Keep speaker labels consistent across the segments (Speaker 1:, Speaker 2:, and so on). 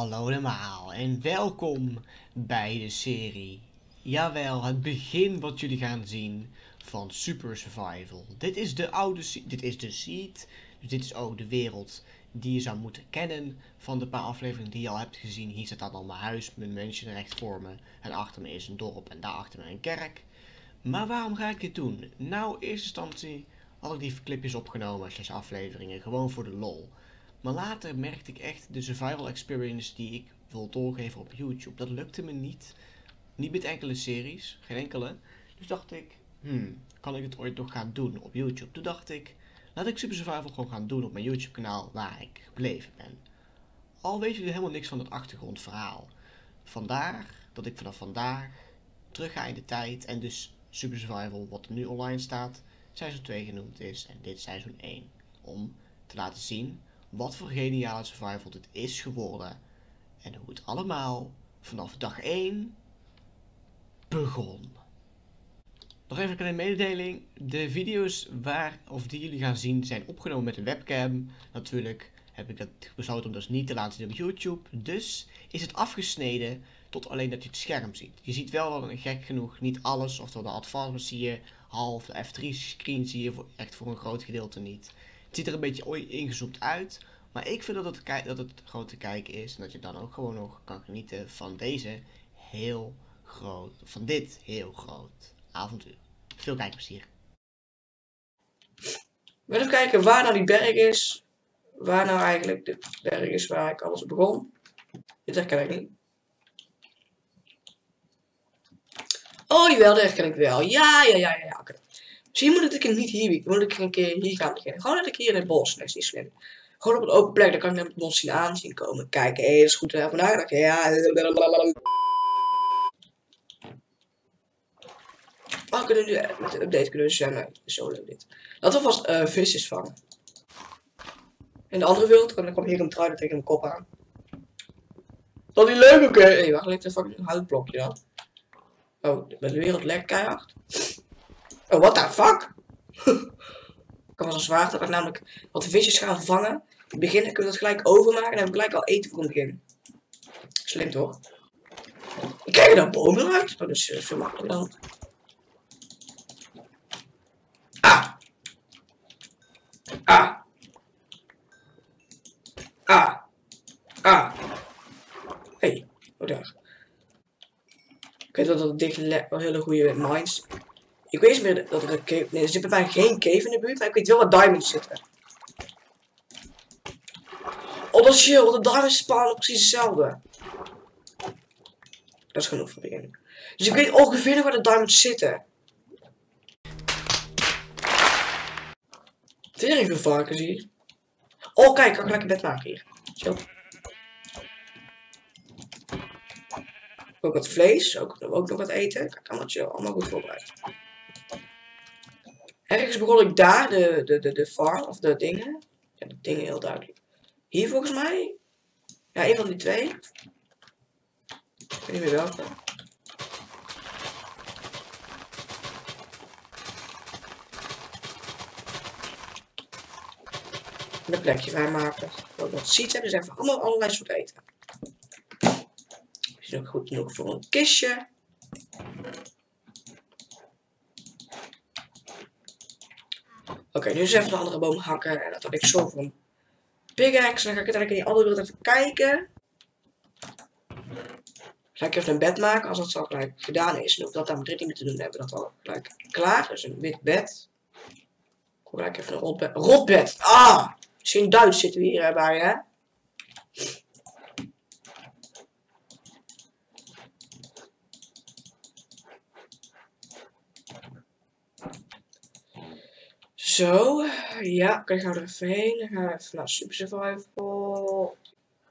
Speaker 1: Hallo allemaal en welkom bij de serie. Jawel, het begin wat jullie gaan zien van Super Survival. Dit is de oude, dit is de seed, dus dit is ook de wereld die je zou moeten kennen van de paar afleveringen die je al hebt gezien. Hier staat dan al mijn huis, mijn mensen recht voor me en achter me is een dorp en daar achter me een kerk. Maar waarom ga ik dit doen? Nou, in eerste instantie had ik die clipjes opgenomen, slash afleveringen, gewoon voor de lol. Maar later merkte ik echt de survival experience die ik wil doorgeven op YouTube. Dat lukte me niet. Niet met enkele series, geen enkele. Dus dacht ik, hmm, kan ik het ooit nog gaan doen op YouTube? Toen dacht ik, laat ik Super Survival gewoon gaan doen op mijn YouTube kanaal waar ik gebleven ben. Al weet jullie helemaal niks van het achtergrondverhaal. Vandaar dat ik vanaf vandaag terug ga in de tijd en dus Super Survival, wat er nu online staat, seizoen 2 genoemd is en dit seizoen 1. Om te laten zien wat voor geniale survival dit is geworden. En hoe het allemaal vanaf dag 1 begon. Nog even een kleine mededeling. De video's waar, of die jullie gaan zien zijn opgenomen met een webcam. Natuurlijk heb ik dat besloten om dus niet te laten zien op YouTube. Dus is het afgesneden tot alleen dat je het scherm ziet. Je ziet wel wel gek genoeg niet alles. Oftewel de advanced zie je half, de F3 screen zie je echt voor een groot gedeelte niet. Het ziet er een beetje ingezoomd uit. Maar ik vind dat het, dat het groot te kijken is. En dat je dan ook gewoon nog kan genieten van deze heel groot. Van dit heel groot avontuur. Veel kijkplezier.
Speaker 2: We even kijken waar nou die berg is. Waar nou eigenlijk de berg is waar ik alles begon. Dit herken ik niet. Oh jawel, dat herken ik wel. Ja, ja, ja, ja. Oké. Misschien moet ik niet hier, moet ik een keer hier gaan beginnen. Gewoon dat ik hier in het bos, dat is niet slim. Gewoon op een open plek, dan kan ik het bos zien aanzien komen. Kijken, hé, hey, dat is goed vandaag nagedacht. Ja. Oh, kunnen nu met de update kunnen we zwemmen. Zo leuk dit. Laten we vast uh, visjes vangen. In de andere wereld kan ik hier een trui tegen mijn kop aan. Dat is leuk, oké. Hé, hey, wacht, ligt een fucking houtblokje dan. Oh, met de wereld lek keihard. Oh, what the fuck? kan wel zo zwaar dat ik namelijk wat visjes gaan vangen. In het begin kunnen we dat gelijk overmaken en heb ik gelijk al eten voor het begin. Slim toch? Ik krijg er dan bomen uit. Dat is uh, veel makkelijker dan. Ah! Ah! Ah! Ah! Hey, oh daar. Ik weet wel dat dicht wel hele goede mines ik weet niet meer dat er een cave... Nee, er zit bij mij geen cave in de buurt, maar ik weet wel waar diamonds zitten. Oh, dat is chill, want de diamonds spawnen precies hetzelfde. Dat is genoeg voor begin. Dus ik weet ongeveer nog waar de diamonds zitten. Tering veel varkens hier. Oh, kijk, kan ik lekker bed maken hier. Chill. Ook wat vlees, ook, ook nog wat eten. Kijk, allemaal chill, allemaal goed voorbereid. Ergens begon ik daar, de, de, de, de farm, of de dingen. Ja, de dingen heel duidelijk. Hier volgens mij. Ja, een van die twee. Ik weet niet meer welke. een plekje vrijmaken. Wat seeds hebben, dus even allemaal allerlei soorten eten. Is ook goed genoeg voor een kistje. Oké, nu is even de andere boom hakken. En dat had ik zo van pickaxe. Dan ga ik uiteindelijk in die andere wereld even kijken. Ga ik even een bed maken. Als dat zo gelijk gedaan is. En hoef dat dan drie dingen te doen. Hebben dat al gelijk klaar. Dus een wit bed. Ik even een rotbed. Rotbed! Ah! Misschien Duits zitten we hier bij, hè? Zo, ja, ik nou er even heen. Dan gaan we even naar Super Survival.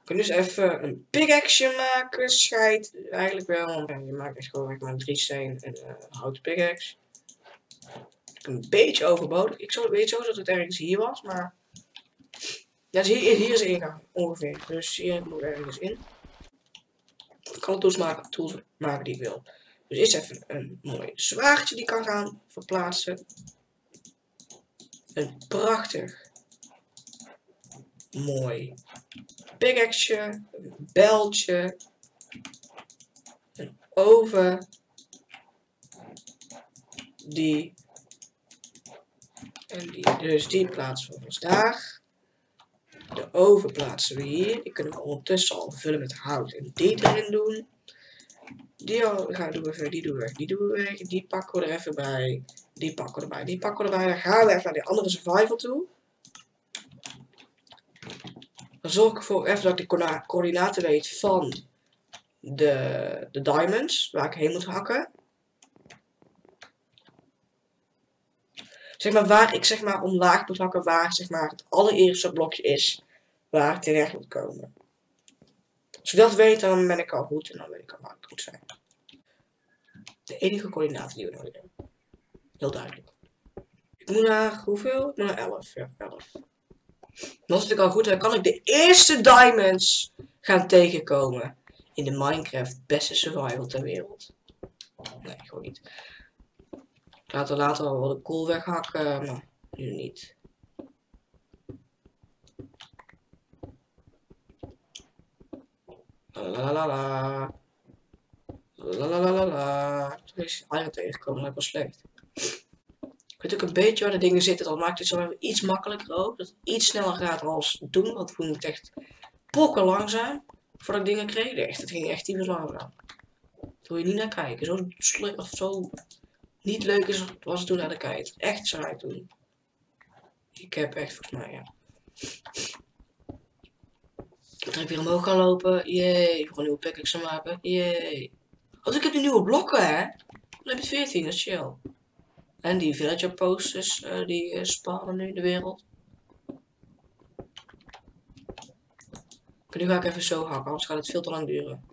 Speaker 2: Ik kan dus even een pickaxe maken. Scheid eigenlijk wel. Je maakt echt gewoon maar drie steen en uh, houten pickaxe. Een beetje overbodig. Ik zo, weet zo dat het ergens hier was, maar... Ja, hier, hier is de ingang, ongeveer. Dus hier moet ergens in. Ik kan tools maken, tools maken die ik wil. Dus eerst even een mooi zwaardje die kan gaan verplaatsen. Een prachtig mooi pickaxe, een beltje, een oven, die en die. Dus die plaatsen we vandaag. De oven plaatsen we hier. Die kunnen we ondertussen al vullen met hout en die erin doen. Die al, gaan doen we weg, die doen we weg, die doen we weg. Die pakken we er even bij. Die pakken we erbij, die pakken we erbij. Dan gaan we even naar die andere survival toe. Dan zorg ik ervoor even dat ik de coördinaten weet van de, de diamonds, waar ik heen moet hakken. Zeg maar waar ik zeg maar omlaag moet hakken, waar zeg maar het allereerste blokje is waar ik terecht moet komen. Als ik dat weet, dan ben ik al goed en dan weet ik al waar ik moet zijn. De enige coördinaten die we nodig hebben. Heel duidelijk. Ik moet naar hoeveel? Ik moet naar 11. Ja, 11. Dan is het al goed, dan kan ik de eerste diamonds gaan tegenkomen in de Minecraft beste survival ter wereld. Nee, gewoon niet. Ik laat er later wel de kool weghakken, maar nu niet. La la la la. La la la la. Toen is iron tegengekomen, dat was slecht. Ook een beetje waar de dingen zitten, dan maakt het zo iets makkelijker ook. Dat het iets sneller gaat als doen, want toen moet echt pokken langzaam voordat ik dingen kreeg. Echt, het ging echt typisch langzaam. Daar wil je niet naar kijken. Zo, of zo niet leuk is, was het toen naar de kijken. Echt saai toen. Ik heb echt volgens mij, ja. Dan heb ik weer omhoog gaan lopen. Jee, ga een nieuwe pickaxe maken. Jee. Want ik heb die nieuwe blokken, hè. Dan heb je 14, dat is chill. En die villager posters, uh, die uh, sparen nu de wereld. Nu ga ik even zo hakken, anders gaat het veel te lang duren.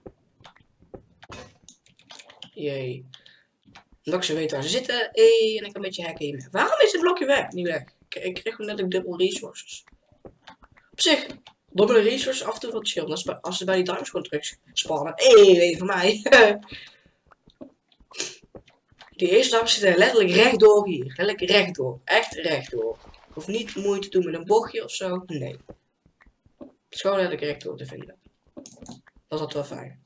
Speaker 2: Jee. Omdat ze weet waar ze zitten. Hey, en ik een beetje hacken. Waarom is het blokje weg? Niet weg. Ik, ik kreeg net ook dubbel resources. Op zich, dubbele resources af en toe wat chill. Als, ze bij die diamonds gewoon terug spannen. Hé, hey, van mij. die eerste diamonds zitten letterlijk rechtdoor hier. Letterlijk rechtdoor. Echt rechtdoor. Hoef niet moeite te doen met een bochtje of zo. Nee. Het is gewoon letterlijk rechtdoor te vinden. Dat altijd wel fijn.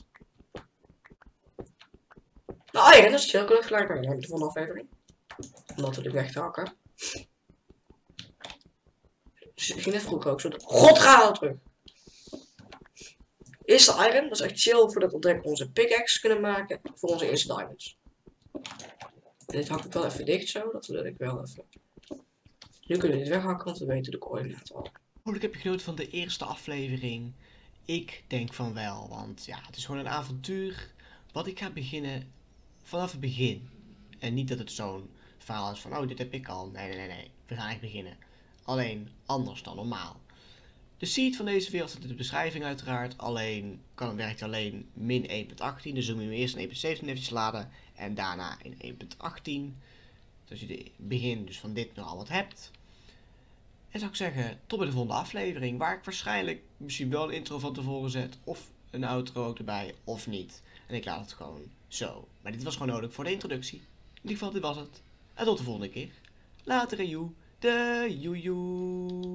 Speaker 2: Nou, ja, dat is. Ik wil gelijk naar de volgende aflevering. Om dat ik weg te hakken. Ik ging net vroeger ook zo. God, ga al terug! Eerste iron, dat is echt chill voordat we direct onze pickaxe kunnen maken voor onze eerste diamonds. Dit hak ik wel even dicht zo, dat wil ik wel even. Nu kunnen we dit weghakken, want we weten de coördinaten al.
Speaker 1: Hopelijk heb je genoten van de eerste aflevering. Ik denk van wel, want ja, het is gewoon een avontuur. Wat ik ga beginnen vanaf het begin. En niet dat het zo'n verhaal is van, oh, dit heb ik al. Nee, nee, nee, nee. We gaan echt beginnen. Alleen anders dan normaal. De seed van deze wereld staat in de beschrijving uiteraard. Alleen kan, werkt alleen min 1.18. Dus dan moet je eerst in 1.17 even laden. En daarna in 1.18. Dus je het begin dus van dit nog al wat hebt. En zou ik zeggen, tot bij de volgende aflevering. Waar ik waarschijnlijk misschien wel een intro van tevoren zet. Of een outro ook erbij, of niet. En ik laat het gewoon zo. Maar dit was gewoon nodig voor de introductie. In ieder geval, dit was het. En tot de volgende keer. Later, joe. De joe joe.